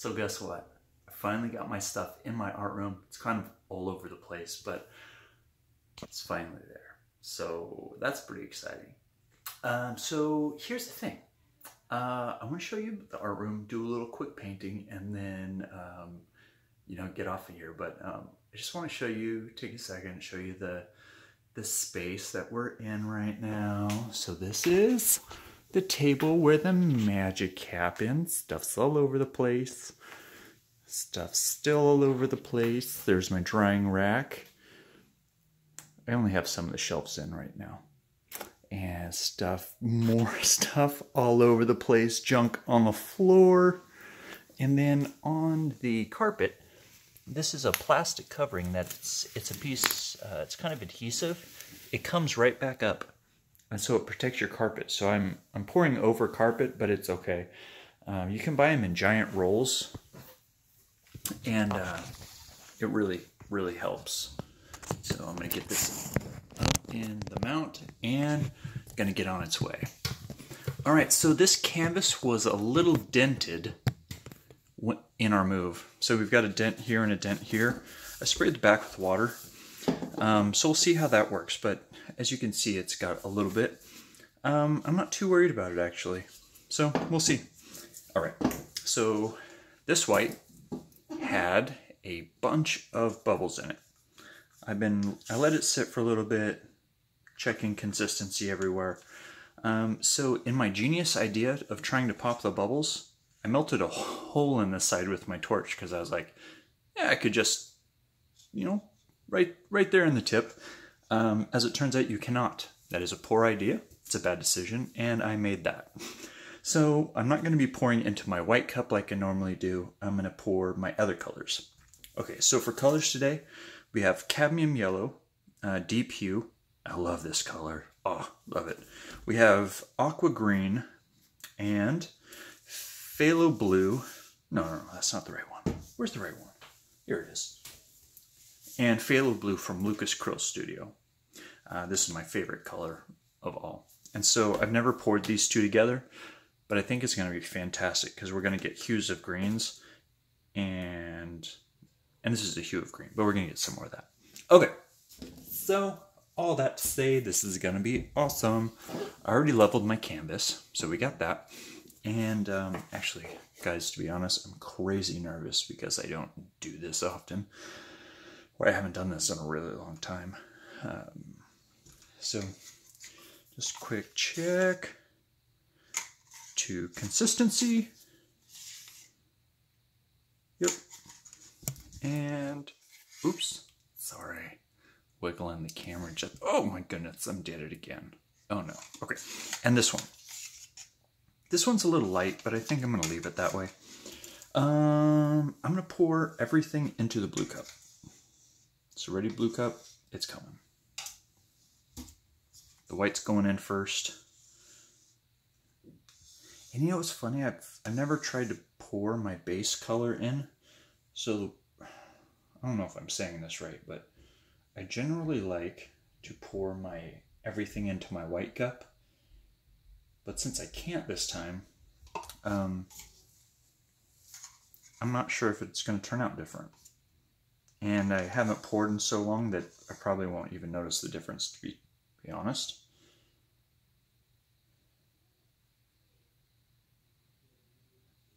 So guess what? I finally got my stuff in my art room. It's kind of all over the place, but it's finally there. So that's pretty exciting. Um, so here's the thing. Uh, I want to show you the art room, do a little quick painting, and then, um, you know, get off of here. But um, I just want to show you, take a second, show you the, the space that we're in right now. So this is the table where the magic happens. Stuff's all over the place. Stuff's still all over the place. There's my drying rack. I only have some of the shelves in right now. And stuff, more stuff all over the place, junk on the floor. And then on the carpet, this is a plastic covering that's, it's a piece, uh, it's kind of adhesive. It comes right back up. And so it protects your carpet. So I'm, I'm pouring over carpet, but it's okay. Um, you can buy them in giant rolls. And uh, it really, really helps. So I'm to get this up in the mount and to get on its way. All right, so this canvas was a little dented in our move. So we've got a dent here and a dent here. I sprayed the back with water. Um, so we'll see how that works. But as you can see, it's got a little bit. Um, I'm not too worried about it actually. So we'll see. All right, so this white had a bunch of bubbles in it. I've been, I let it sit for a little bit, checking consistency everywhere. Um, so in my genius idea of trying to pop the bubbles, I melted a hole in the side with my torch because I was like, yeah, I could just, you know, right, right there in the tip. Um, as it turns out, you cannot. That is a poor idea. It's a bad decision, and I made that. So I'm not going to be pouring into my white cup like I normally do. I'm going to pour my other colors. Okay, so for colors today, we have cadmium yellow, uh, deep hue. I love this color. Oh, love it. We have aqua green and phthalo blue. No, no, no, that's not the right one. Where's the right one? Here it is. And phthalo blue from Lukas Cryl Studio. Uh, this is my favorite color of all. And so I've never poured these two together, but I think it's going to be fantastic because we're going to get hues of greens and and this is a hue of green, but we're going to get some more of that. Okay, so all that to say, this is going to be awesome. I already leveled my canvas, so we got that. And um, actually, guys, to be honest, I'm crazy nervous because I don't do this often. Or I haven't done this in a really long time. Um, so, just quick check to consistency. Yep, and, oops, sorry. Wiggling the camera just, oh my goodness, I'm did it again. Oh no, okay. And this one. This one's a little light, but I think I'm gonna leave it that way. Um, I'm gonna pour everything into the blue cup. So ready blue cup, it's coming. The white's going in first. And you know what's funny? I've, I've never tried to pour my base color in. So I don't know if I'm saying this right, but I generally like to pour my everything into my white cup. But since I can't this time, um, I'm not sure if it's going to turn out different. And I haven't poured in so long that I probably won't even notice the difference, to be, be honest.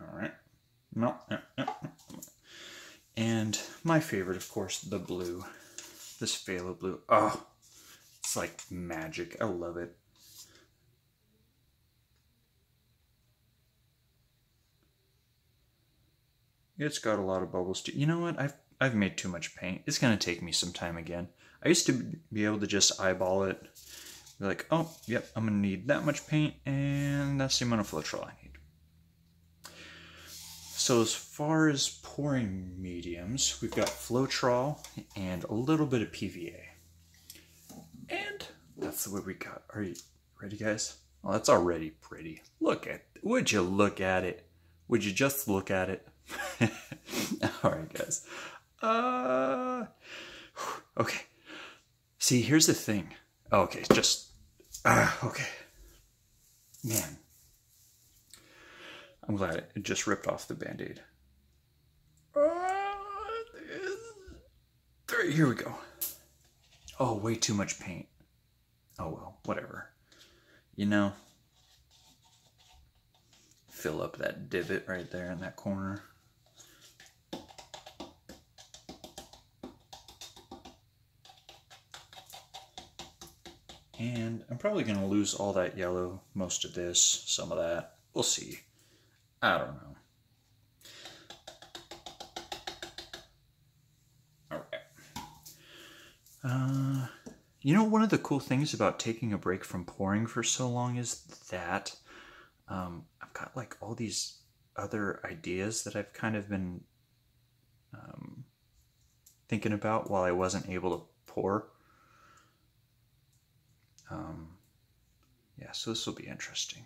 All right. No. And my favorite, of course, the blue. This phthalo blue. Oh, it's like magic. I love it. It's got a lot of bubbles too. You know what? I've I've made too much paint. It's gonna take me some time again. I used to be able to just eyeball it. Be like, oh, yep, I'm gonna need that much paint, and that's the amount of Floetrol I need. So as far as pouring mediums, we've got Floetrol and a little bit of PVA. And that's the way we got. Are you ready, guys? Well, that's already pretty. Look at, would you look at it? Would you just look at it? All right, guys. Uh, okay. See, here's the thing. Okay, just, uh, okay. Man. I'm glad it just ripped off the band-aid. Uh, here we go. Oh, way too much paint. Oh well, whatever. You know, fill up that divot right there in that corner. And I'm probably going to lose all that yellow, most of this, some of that. We'll see. I don't know. Okay. Uh, you know, one of the cool things about taking a break from pouring for so long is that um, I've got like all these other ideas that I've kind of been um, thinking about while I wasn't able to pour. Um, yeah, so this will be interesting.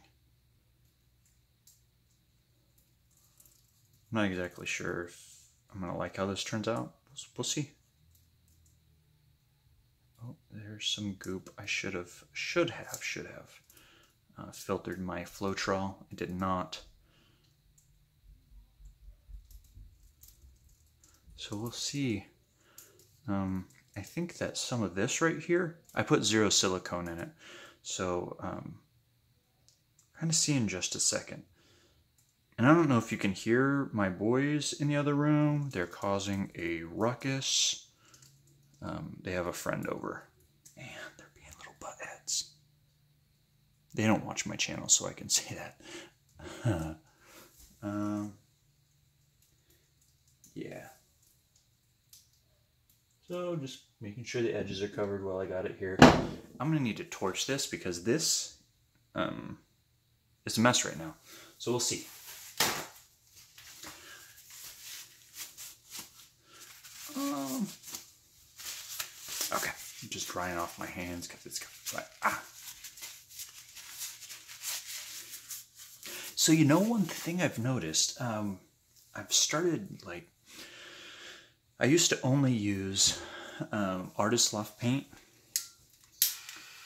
I'm not exactly sure if I'm going to like how this turns out. We'll see. Oh, there's some goop I should have, should have, should have uh, filtered my Floetrol. I did not. So we'll see. Um, I think that some of this right here, I put zero silicone in it. So um, kind of see in just a second. And I don't know if you can hear my boys in the other room. They're causing a ruckus. Um, they have a friend over. And they're being little buttheads. They don't watch my channel, so I can say that. um, yeah. So just making sure the edges are covered while I got it here. I'm to need to torch this because this um, is a mess right now. So we'll see. Um, okay, I'm just drying off my hands because it's right. Ah. So you know one thing I've noticed, um, I've started like I used to only use um, Artist Loft paint,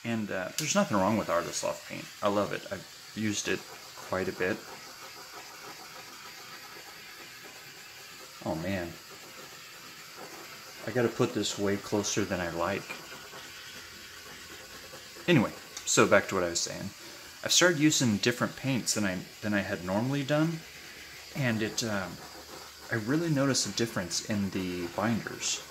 and uh, there's nothing wrong with Artist Loft paint. I love it. I've used it quite a bit. Oh man, I got to put this way closer than I like. Anyway, so back to what I was saying. I've started using different paints than I than I had normally done, and it. Um, I really notice a difference in the binders.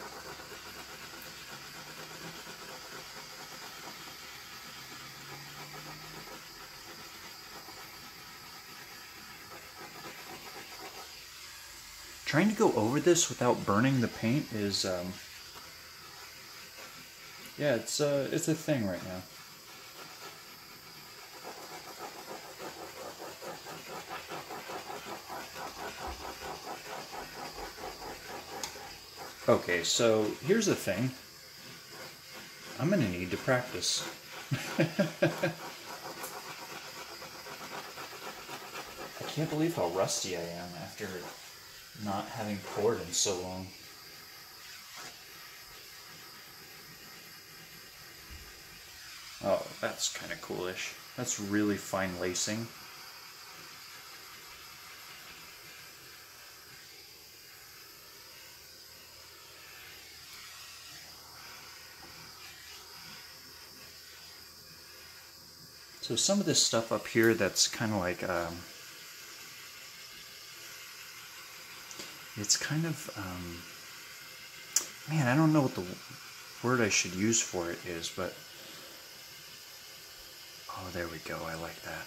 Trying to go over this without burning the paint is, um, yeah, it's, uh, it's a thing right now. Okay, so here's the thing. I'm going to need to practice. I can't believe how rusty I am after not having poured in so long. Oh, that's kind of coolish. That's really fine lacing. So some of this stuff up here that's kind of like, um, it's kind of, um, man, I don't know what the word I should use for it is, but, oh, there we go, I like that.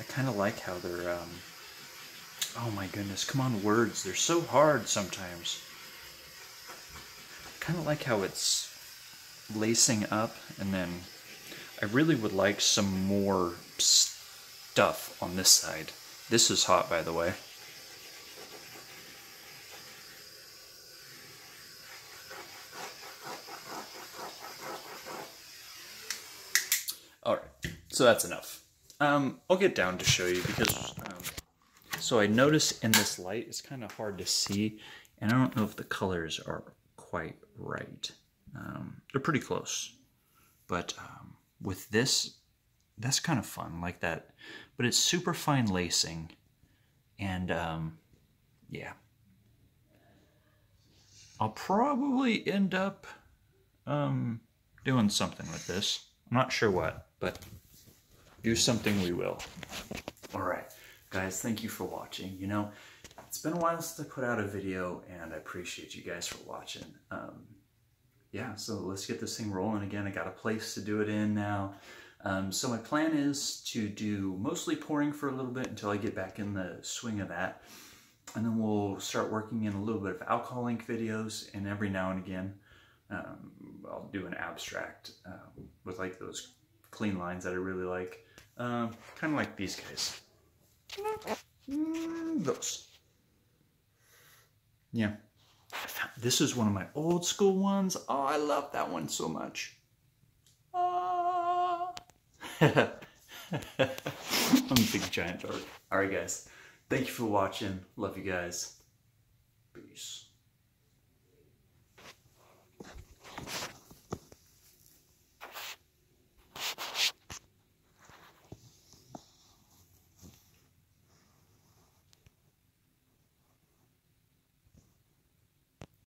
I kind of like how they're, um, oh my goodness, come on words, they're so hard sometimes kind of like how it's lacing up and then I really would like some more stuff on this side. This is hot by the way. Alright, so that's enough. Um, I'll get down to show you because, um, so I notice in this light it's kind of hard to see and I don't know if the colors are quite right. Um, they're pretty close. But um, with this, that's kind of fun, like that. But it's super fine lacing. And um, yeah. I'll probably end up um, doing something with this. I'm not sure what, but do something we will. All right, guys, thank you for watching. You know, it's been a while since I put out a video, and I appreciate you guys for watching. Um, yeah, so let's get this thing rolling again. I got a place to do it in now. Um, so my plan is to do mostly pouring for a little bit until I get back in the swing of that. And then we'll start working in a little bit of alcohol ink videos and every now and again um, I'll do an abstract um, with like those clean lines that I really like. Uh, kind of like these guys. Mm, those. Yeah. This is one of my old school ones. Oh, I love that one so much. Ah. I'm a big giant dog. All right, guys. Thank you for watching. Love you guys. Peace.